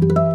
you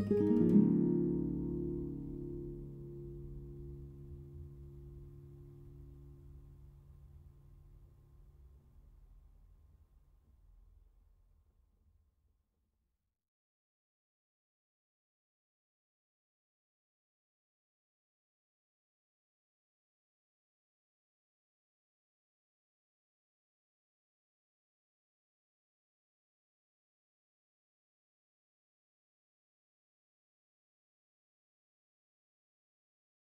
Música